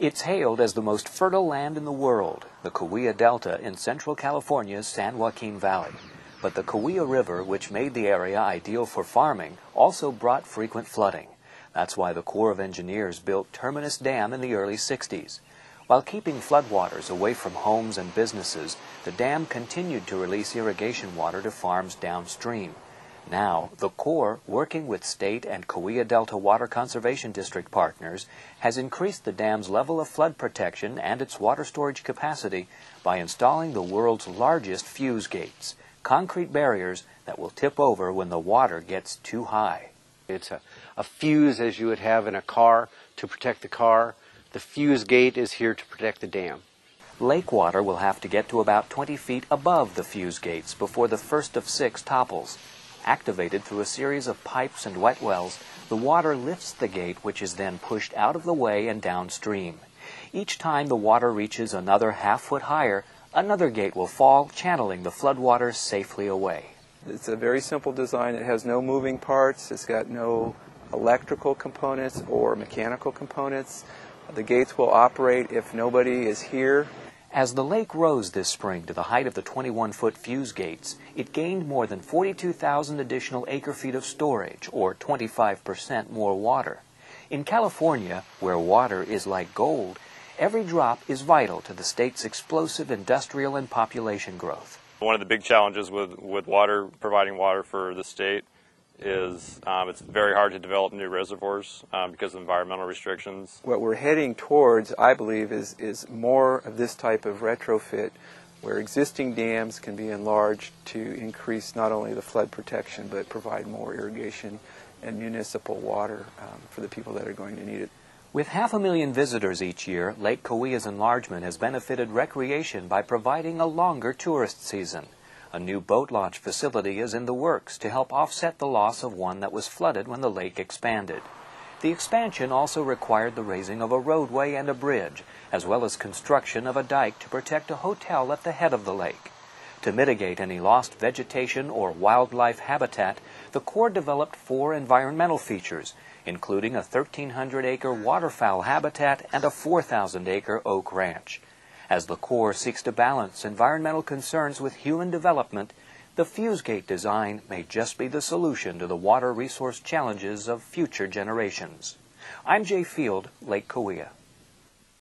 It's hailed as the most fertile land in the world, the Kaweah Delta in central California's San Joaquin Valley. But the Kaweah River, which made the area ideal for farming, also brought frequent flooding. That's why the Corps of Engineers built Terminus Dam in the early 60s. While keeping floodwaters away from homes and businesses, the dam continued to release irrigation water to farms downstream. Now, the Corps, working with state and Kaweah Delta Water Conservation District partners, has increased the dam's level of flood protection and its water storage capacity by installing the world's largest fuse gates, concrete barriers that will tip over when the water gets too high. It's a, a fuse as you would have in a car to protect the car. The fuse gate is here to protect the dam. Lake water will have to get to about 20 feet above the fuse gates before the first of six topples. Activated through a series of pipes and wet wells, the water lifts the gate, which is then pushed out of the way and downstream. Each time the water reaches another half foot higher, another gate will fall, channeling the floodwaters safely away. It's a very simple design. It has no moving parts. It's got no electrical components or mechanical components. The gates will operate if nobody is here. As the lake rose this spring to the height of the 21 foot fuse gates, it gained more than 42,000 additional acre feet of storage, or 25% more water. In California, where water is like gold, every drop is vital to the state's explosive industrial and population growth. One of the big challenges with, with water, providing water for the state, is um, it's very hard to develop new reservoirs um, because of environmental restrictions. What we're heading towards, I believe, is, is more of this type of retrofit where existing dams can be enlarged to increase not only the flood protection but provide more irrigation and municipal water um, for the people that are going to need it. With half a million visitors each year, Lake Kaweah's enlargement has benefited recreation by providing a longer tourist season. A new boat launch facility is in the works to help offset the loss of one that was flooded when the lake expanded. The expansion also required the raising of a roadway and a bridge, as well as construction of a dike to protect a hotel at the head of the lake. To mitigate any lost vegetation or wildlife habitat, the Corps developed four environmental features, including a 1,300 acre waterfowl habitat and a 4,000 acre oak ranch. As the Corps seeks to balance environmental concerns with human development, the fuse gate design may just be the solution to the water resource challenges of future generations. I'm Jay Field, Lake Kaweah.